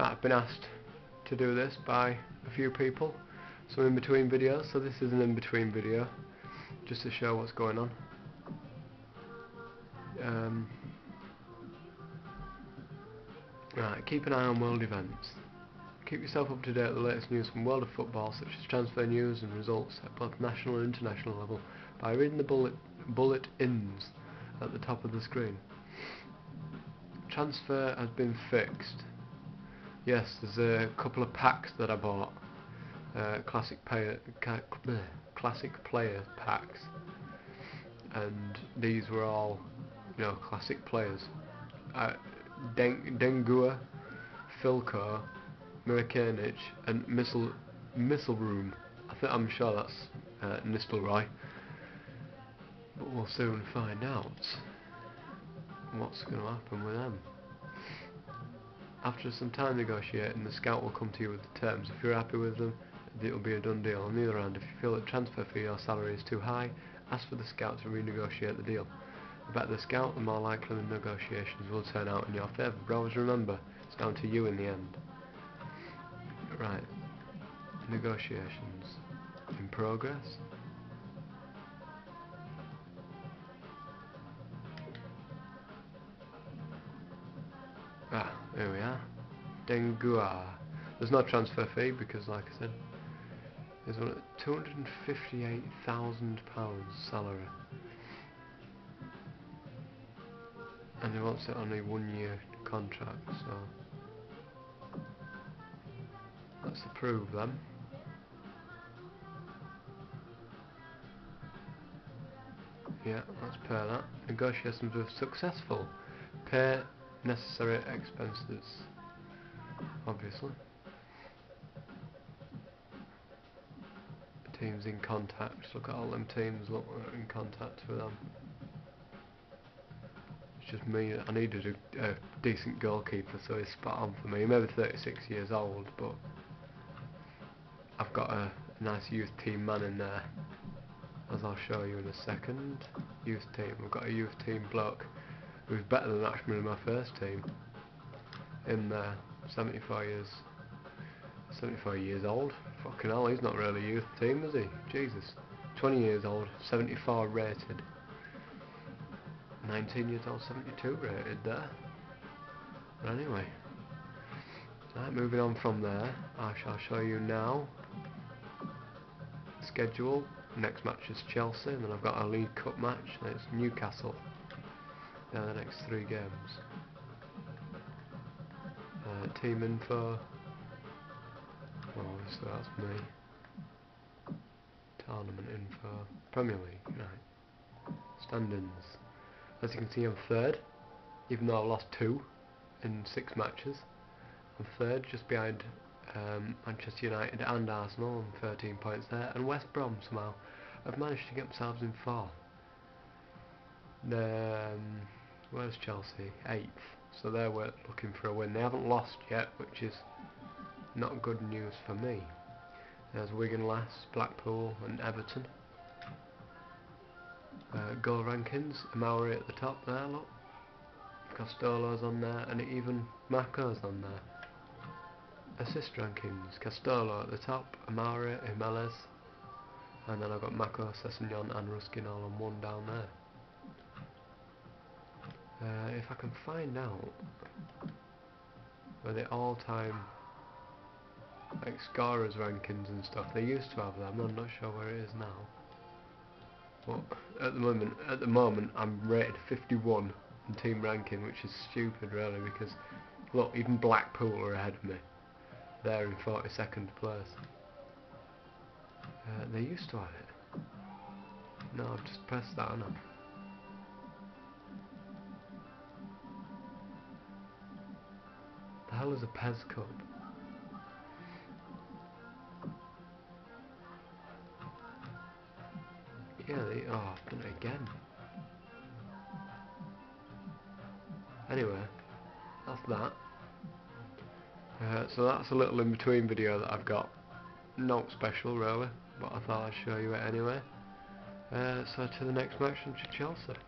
I've been asked to do this by a few people, some in between videos, so this is an in between video, just to show what's going on. Um, right, keep an eye on world events. Keep yourself up to date with the latest news from world of football, such as transfer news and results at both national and international level, by reading the bullet bullet-ins at the top of the screen. Transfer has been fixed. Yes, there's a couple of packs that I bought. Uh, classic player, classic player packs, and these were all, you know, classic players. Uh, Den Dengua, Filko, Mirakanic, and Missile Missile Room. I think I'm sure that's uh, Nistelrooy. But we'll soon find out what's going to happen with them. After some time negotiating, the scout will come to you with the terms. If you're happy with them, it will be a done deal. On the other hand, if you feel that transfer fee or salary is too high, ask for the scout to renegotiate the deal. The better the scout, the more likely the negotiations will turn out in your favour. But always remember, it's down to you in the end. Right. Negotiations in progress. Ah, there we are. Dengua. There's no transfer fee because, like I said, there's one at £258,000 salary. And he wants it on a one year contract, so let's approve them. Yeah, let's pay that. Negotiations were successful. Pay necessary expenses, obviously. Teams in contact, look at all them teams look in contact with them. It's just me, I needed a, a decent goalkeeper so he's spot on for me. Maybe 36 years old but I've got a nice youth team man in there as I'll show you in a second. Youth team, we've got a youth team bloke who's better than Ashman in my first team. In there, 74 years, 74 years old. Fucking hell, he's not really a youth team, is he? Jesus. 20 years old, 74 rated. 19 years old, 72 rated there. But anyway. Right, moving on from there, I shall show you now schedule. Next match is Chelsea, and then I've got a League Cup match, and it's Newcastle uh, the next three games. Uh, team info. Well, obviously that's me. Tournament info. Premier League, right. Standings. As you can see, I'm third, even though I've lost two in six matches. I'm third, just behind um, Manchester United and Arsenal, on 13 points there, and West Brom somehow have managed to get themselves in fourth. Um, Where's Chelsea? Eighth. So they're looking for a win. They haven't lost yet, which is not good news for me. There's Wigan last, Blackpool and Everton. Uh, goal rankings, Maori at the top there, look. Castolo's on there, and even Marco's on there. Assist rankings, Castolo at the top, Amari, Jimenez, and then I've got Mako, Sessegnon and Ruskin all on one down there. Uh, if I can find out where the all-time like scorers rankings and stuff, they used to have them. I'm not sure where it is now. But at the moment, at the moment, I'm rated 51 in team ranking, which is stupid really because look, even Blackpool are ahead of me. They're in 42nd place. Uh, they used to have it. No, I've just pressed that on. Hell is a PES Cup? Yeah, they, oh, done it again. Anyway, that's that. Uh, so that's a little in-between video that I've got. Not special really, but I thought I'd show you it anyway. Uh, so to the next match from Chelsea.